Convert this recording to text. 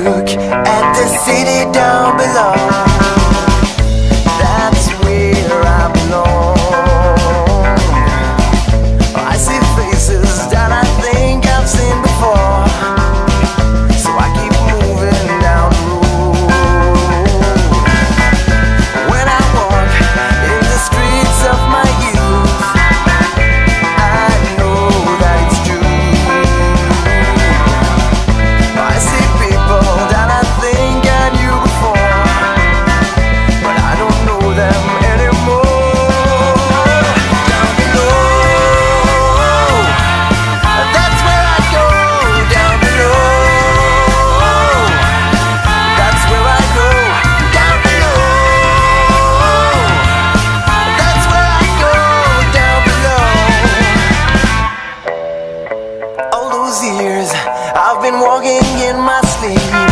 look at the city down below. those years I've been walking in my sleep.